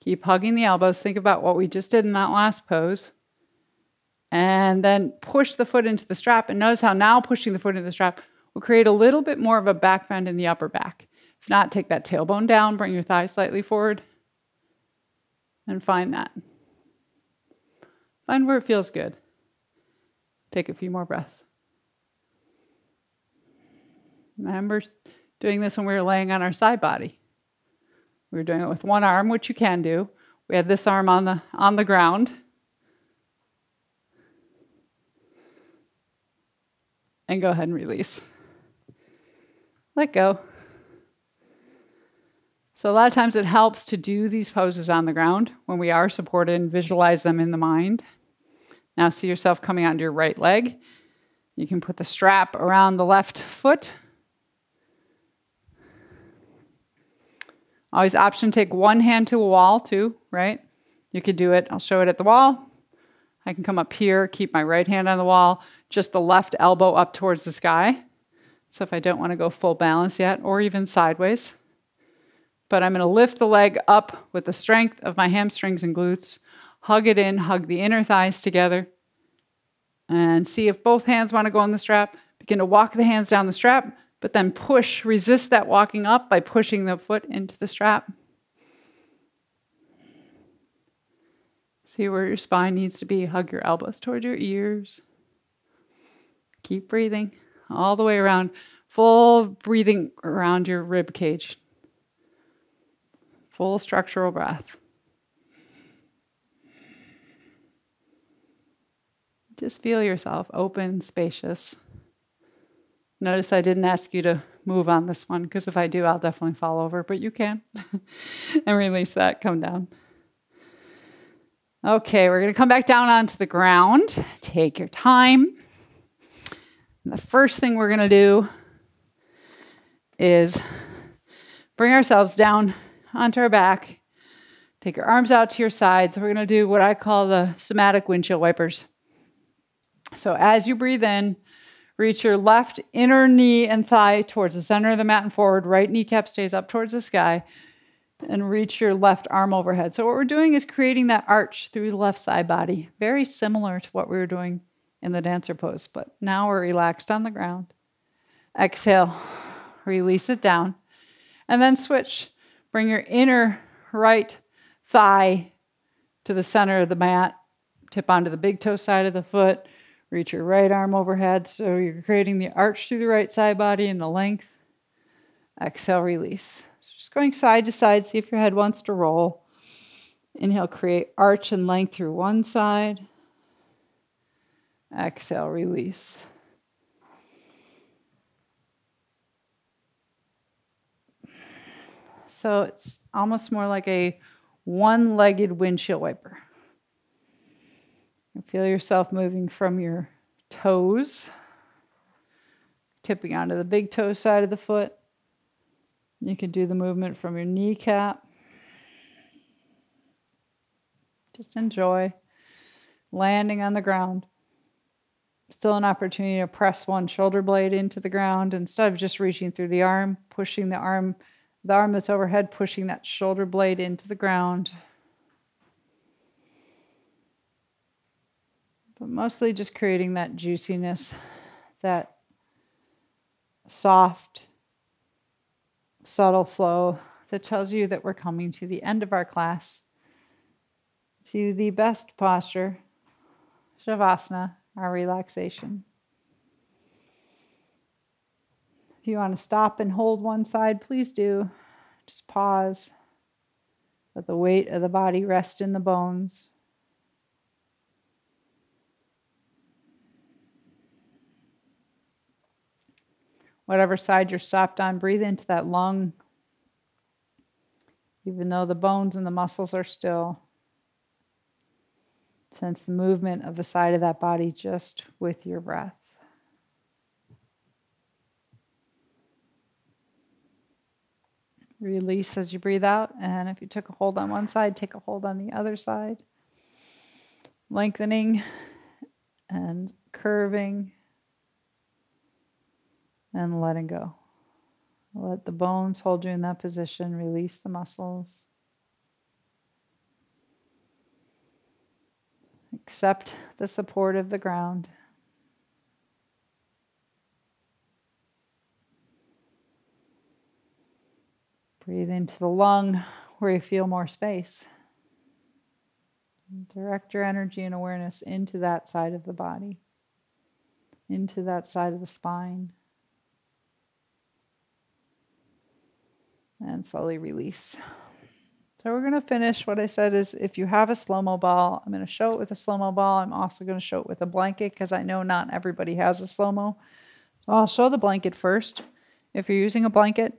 keep hugging the elbows. Think about what we just did in that last pose. And then push the foot into the strap. And notice how now pushing the foot into the strap will create a little bit more of a back bend in the upper back. If not, take that tailbone down, bring your thigh slightly forward, and find that. Find where it feels good. Take a few more breaths. Remember doing this when we were laying on our side body. We were doing it with one arm, which you can do. We had this arm on the on the ground. And go ahead and release. Let go. So, a lot of times it helps to do these poses on the ground when we are supported and visualize them in the mind. Now, see yourself coming onto your right leg. You can put the strap around the left foot. Always option take one hand to a wall, too, right? You could do it. I'll show it at the wall. I can come up here, keep my right hand on the wall, just the left elbow up towards the sky. So if I don't want to go full balance yet, or even sideways, but I'm going to lift the leg up with the strength of my hamstrings and glutes, hug it in, hug the inner thighs together, and see if both hands want to go on the strap. Begin to walk the hands down the strap, but then push, resist that walking up by pushing the foot into the strap. See where your spine needs to be. Hug your elbows toward your ears. Keep breathing all the way around, full breathing around your rib cage. Full structural breath. Just feel yourself open, spacious. Notice I didn't ask you to move on this one because if I do, I'll definitely fall over, but you can. and release that, come down. Okay, we're going to come back down onto the ground. Take your time. The first thing we're going to do is bring ourselves down onto our back. Take your arms out to your sides. We're going to do what I call the somatic windshield wipers. So as you breathe in, reach your left inner knee and thigh towards the center of the mat and forward. Right kneecap stays up towards the sky. And reach your left arm overhead. So, what we're doing is creating that arch through the left side body, very similar to what we were doing in the dancer pose, but now we're relaxed on the ground. Exhale, release it down, and then switch. Bring your inner right thigh to the center of the mat, tip onto the big toe side of the foot, reach your right arm overhead. So you're creating the arch through the right side body and the length. Exhale, release. So just going side to side, see if your head wants to roll. Inhale, create arch and length through one side. Exhale, release. So it's almost more like a one legged windshield wiper. Feel yourself moving from your toes, tipping onto the big toe side of the foot. You can do the movement from your kneecap. Just enjoy landing on the ground. Still an opportunity to press one shoulder blade into the ground instead of just reaching through the arm, pushing the arm, the arm that's overhead, pushing that shoulder blade into the ground. But mostly just creating that juiciness, that soft, subtle flow that tells you that we're coming to the end of our class, to the best posture, Shavasana our relaxation. If you want to stop and hold one side, please do. Just pause. Let the weight of the body rest in the bones. Whatever side you're stopped on, breathe into that lung, even though the bones and the muscles are still. Sense the movement of the side of that body just with your breath. Release as you breathe out. And if you took a hold on one side, take a hold on the other side. Lengthening and curving and letting go. Let the bones hold you in that position. Release the muscles. Accept the support of the ground. Breathe into the lung where you feel more space. Direct your energy and awareness into that side of the body, into that side of the spine. And slowly release. So we're going to finish. What I said is if you have a slo-mo ball, I'm going to show it with a slo-mo ball. I'm also going to show it with a blanket because I know not everybody has a slo-mo. So I'll show the blanket first. If you're using a blanket,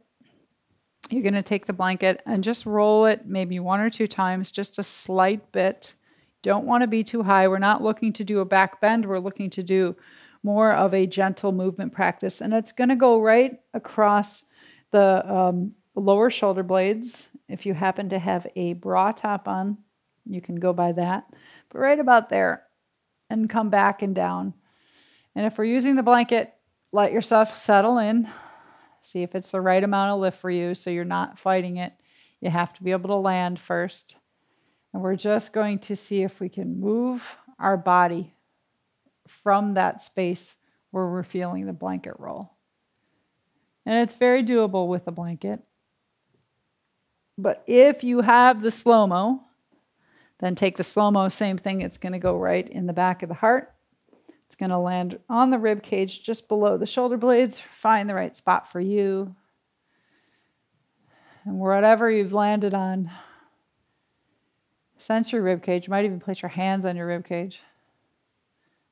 you're going to take the blanket and just roll it maybe one or two times, just a slight bit. Don't want to be too high. We're not looking to do a back bend. We're looking to do more of a gentle movement practice. And it's going to go right across the um, lower shoulder blades. If you happen to have a bra top on, you can go by that. But right about there and come back and down. And if we're using the blanket, let yourself settle in. See if it's the right amount of lift for you so you're not fighting it. You have to be able to land first. And we're just going to see if we can move our body from that space where we're feeling the blanket roll. And it's very doable with a blanket. But if you have the slo mo, then take the slo mo, same thing. It's going to go right in the back of the heart. It's going to land on the rib cage just below the shoulder blades. Find the right spot for you. And whatever you've landed on, sense your rib cage. You might even place your hands on your rib cage.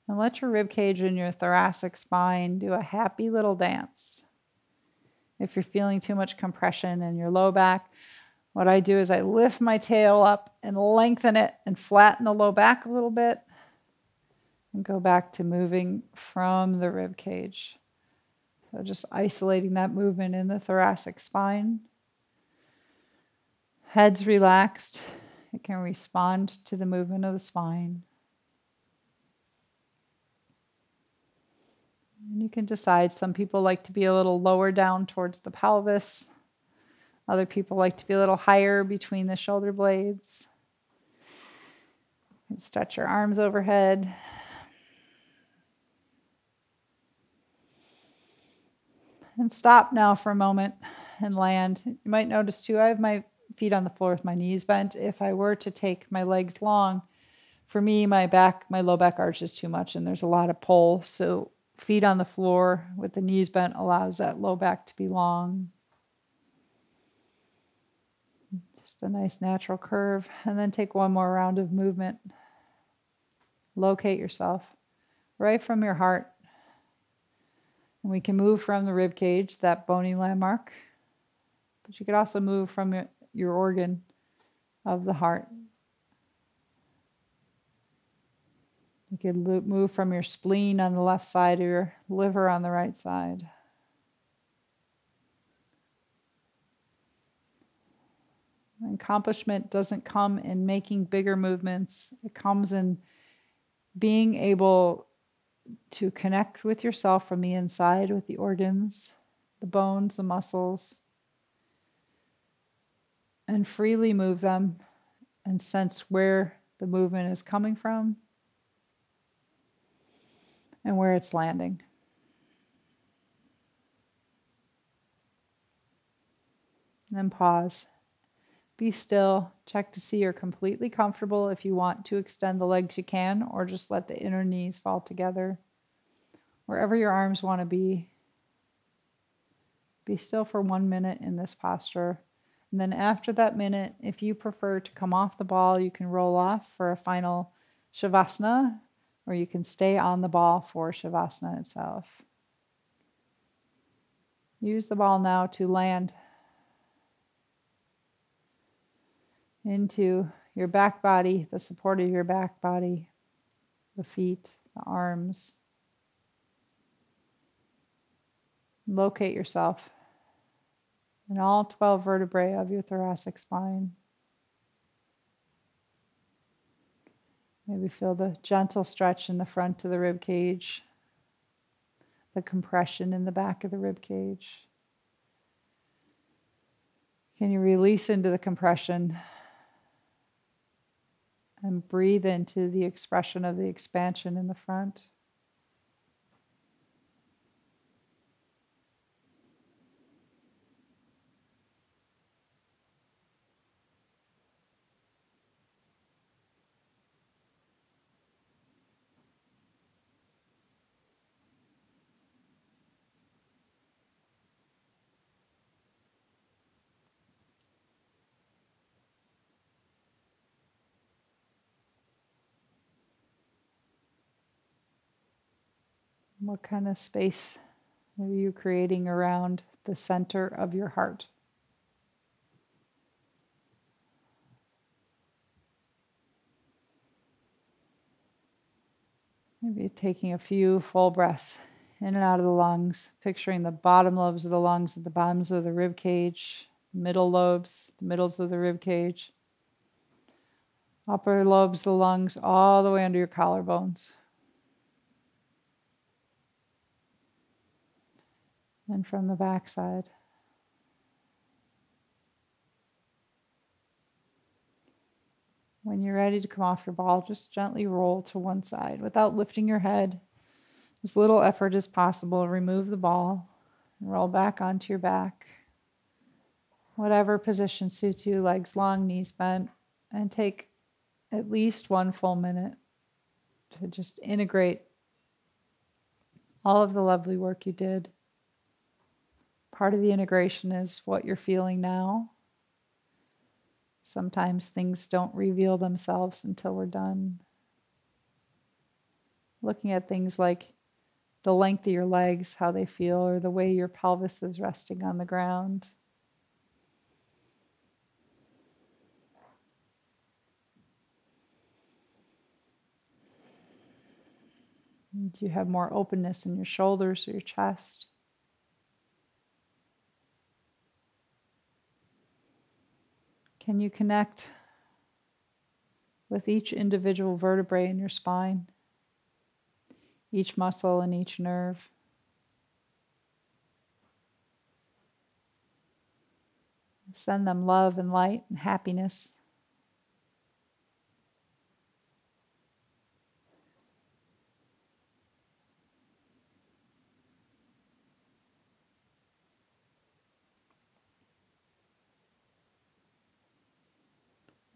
And let your rib cage and your thoracic spine do a happy little dance. If you're feeling too much compression in your low back, what I do is I lift my tail up and lengthen it and flatten the low back a little bit and go back to moving from the rib cage. So just isolating that movement in the thoracic spine. Head's relaxed. It can respond to the movement of the spine. And you can decide. Some people like to be a little lower down towards the pelvis. Other people like to be a little higher between the shoulder blades. And stretch your arms overhead. And stop now for a moment and land. You might notice too, I have my feet on the floor with my knees bent. If I were to take my legs long, for me, my back, my low back arch is too much and there's a lot of pull. So feet on the floor with the knees bent allows that low back to be long. Just a nice natural curve. And then take one more round of movement. Locate yourself right from your heart. And we can move from the rib cage, that bony landmark. But you could also move from your, your organ of the heart You could move from your spleen on the left side to your liver on the right side. Accomplishment doesn't come in making bigger movements, it comes in being able to connect with yourself from the inside with the organs, the bones, the muscles, and freely move them and sense where the movement is coming from and where it's landing. then pause. Be still. Check to see you're completely comfortable. If you want to extend the legs, you can, or just let the inner knees fall together. Wherever your arms want to be. Be still for one minute in this posture. And then after that minute, if you prefer to come off the ball, you can roll off for a final Shavasana, or you can stay on the ball for Shavasana itself. Use the ball now to land into your back body, the support of your back body, the feet, the arms. Locate yourself in all 12 vertebrae of your thoracic spine. Maybe feel the gentle stretch in the front of the rib cage, the compression in the back of the rib cage. Can you release into the compression and breathe into the expression of the expansion in the front? what kind of space are you creating around the center of your heart? Maybe taking a few full breaths in and out of the lungs, picturing the bottom lobes of the lungs at the bottoms of the rib cage, middle lobes, the middles of the rib cage, upper lobes of the lungs, all the way under your collarbones. And from the backside. When you're ready to come off your ball, just gently roll to one side without lifting your head. As little effort as possible, remove the ball and roll back onto your back. Whatever position suits you, legs long, knees bent, and take at least one full minute to just integrate all of the lovely work you did. Part of the integration is what you're feeling now Sometimes things don't reveal themselves until we're done. Looking at things like the length of your legs, how they feel, or the way your pelvis is resting on the ground. Do you have more openness in your shoulders or your chest? Can you connect with each individual vertebrae in your spine, each muscle and each nerve? Send them love and light and happiness.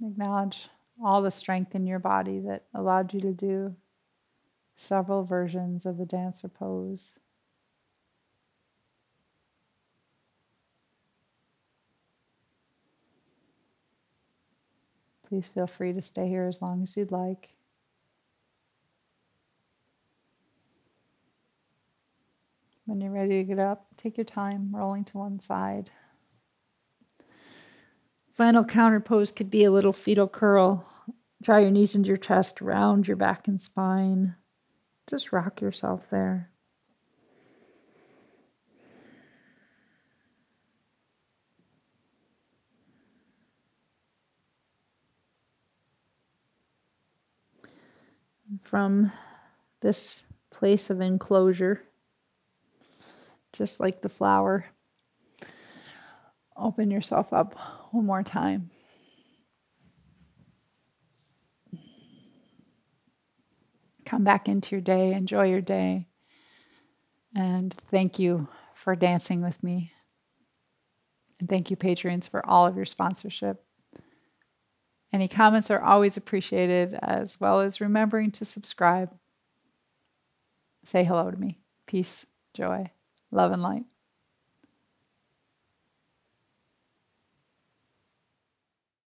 Acknowledge all the strength in your body that allowed you to do several versions of the dancer pose. Please feel free to stay here as long as you'd like. When you're ready to get up, take your time rolling to one side. Final counter pose could be a little fetal curl. Draw your knees into your chest, round your back and spine. Just rock yourself there. From this place of enclosure, just like the flower, open yourself up one more time. Come back into your day, enjoy your day, and thank you for dancing with me. And thank you, Patreons, for all of your sponsorship. Any comments are always appreciated, as well as remembering to subscribe. Say hello to me. Peace, joy, love, and light.